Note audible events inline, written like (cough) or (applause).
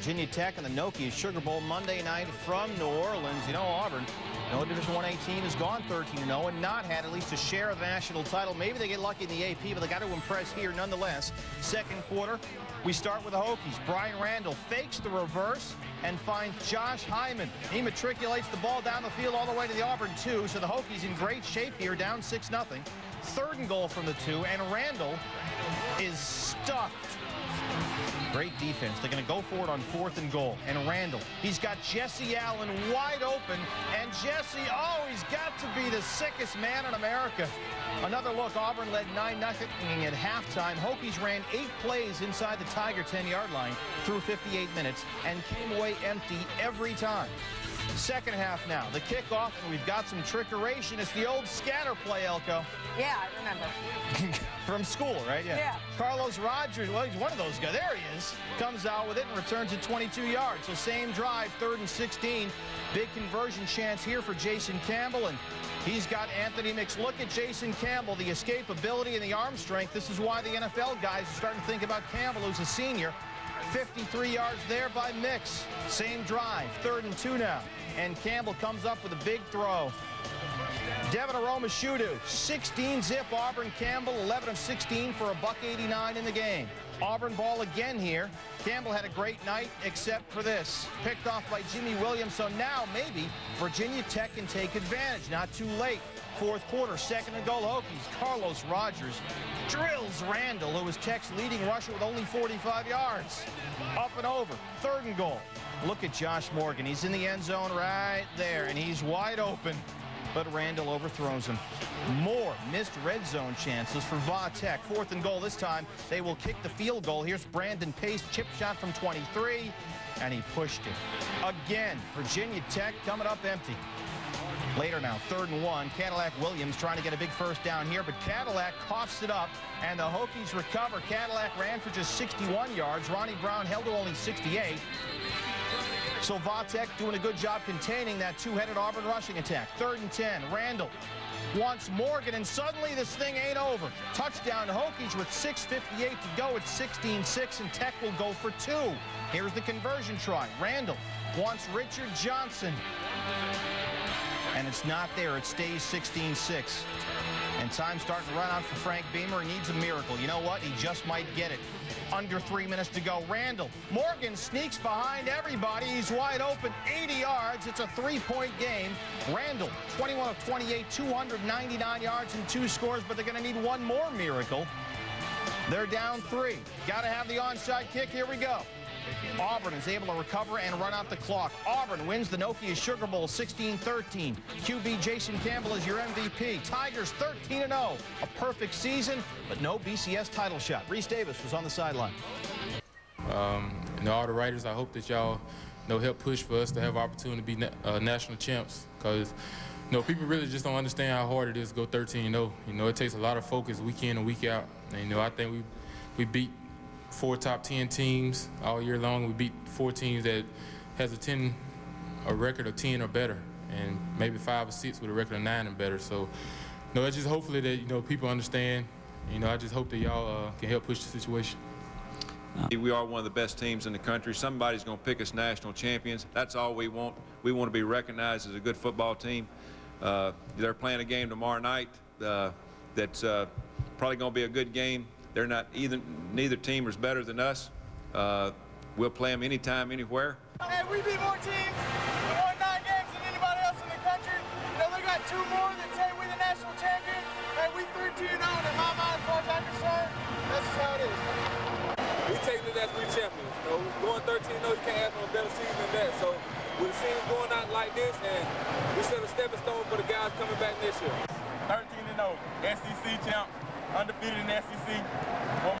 Virginia Tech and the Nokia Sugar Bowl Monday night from New Orleans. You know, Auburn, no Division 1A team has gone 13-0 and not had at least a share of the national title. Maybe they get lucky in the AP, but they got to impress here nonetheless. Second quarter, we start with the Hokies. Bryan Randall fakes the reverse and finds Josh Hyman. He matriculates the ball down the field all the way to the Auburn two, so the Hokies in great shape here, down 6-0. Third and goal from the two, and Randall is stuffed Great defense. They're going to go for it on fourth and goal. And Randall, he's got Jesse Allen wide open. And Jesse, oh, he's got to be the sickest man in America. Another look, Auburn led 9-0 at halftime. Hokies ran eight plays inside the Tiger 10-yard line through 58 minutes and came away empty every time. Second half now. The kickoff, and we've got some trickeration. It's the old scatter play, Elko. Yeah, I remember. (laughs) From school, right? Yeah. yeah. Carlos Rogers, well, he's one of those guys. There he is. Comes out with it and returns it 22 yards. So same drive, third and 16. Big conversion chance here for Jason Campbell, and he's got Anthony Mix. Look at Jason Campbell, the escapability and the arm strength. This is why the NFL guys are starting to think about Campbell, who's a senior. 53 yards there by Mix. Same drive, third and two now. And Campbell comes up with a big throw. Devin Aromashodu, 16 zip Auburn Campbell, 11 of 16 for a buck 89 in the game. Auburn ball again here. Campbell had a great night except for this. Picked off by Jimmy Williams, so now maybe Virginia Tech can take advantage. Not too late. Fourth quarter, second and goal Hokies. Carlos Rogers drills Randall, who was Tech's leading rusher with only 45 yards. Up and over, third and goal. Look at Josh Morgan. He's in the end zone right there, and he's wide open but Randall overthrows him. More missed red zone chances for Va Tech. Fourth and goal this time. They will kick the field goal. Here's Brandon Pace, chip shot from 23, and he pushed it. Again, Virginia Tech coming up empty. Later now, third and one. Cadillac Williams trying to get a big first down here, but Cadillac coughs it up, and the Hokies recover. Cadillac ran for just 61 yards. Ronnie Brown held to only 68. So Va Tech doing a good job containing that two-headed Auburn rushing attack. Third and 10. Randall wants Morgan, and suddenly this thing ain't over. Touchdown Hokies with 6.58 to go. It's 16-6, and Tech will go for two. Here's the conversion try. Randall wants Richard Johnson. And it's not there. It stays 16-6. And time's starting to run out for Frank Beamer. He needs a miracle. You know what? He just might get it under three minutes to go. Randall. Morgan sneaks behind everybody. He's wide open, 80 yards. It's a three-point game. Randall, 21 of 28, 299 yards and two scores, but they're going to need one more miracle. They're down three. Got to have the onside kick. Here we go. Auburn is able to recover and run out the clock. Auburn wins the Nokia Sugar Bowl 16-13. QB Jason Campbell is your MVP. Tigers 13-0. A perfect season, but no BCS title shot. Rece Davis was on the sideline. Um, and all the writers, I hope that y'all know, help push for us to have opportunity to be na uh, national champs because you know, people really just don't understand how hard it is to go 13-0. You know, it takes a lot of focus week in and week out. And, you know, I think we, we beat four top 10 teams all year long. We beat four teams that has a 10, a record of 10 or better, and maybe five or six with a record of nine and better. So, know, it's just hopefully that, you know, people understand. You know, I just hope that y'all uh, can help push the situation. We are one of the best teams in the country. Somebody's going to pick us national champions. That's all we want. We want to be recognized as a good football team. Uh, they're playing a game tomorrow night uh, that's uh, probably going to be a good game. They're not either. Neither team is better than us. Uh, we'll play them anytime, anywhere. Hey, we beat more teams. We won nine games than anybody else in the country. Now they got two more that say we're the national champion. Hey, we 13 on. In my mind, as far as I'm concerned, that's just how it is. We take it as we champions. You know, going 13 0, you can't have no better season than that. So with the season going out like this, and we set a stepping stone for the guys coming back next year. 13 0, SEC champ undefeated in SEC.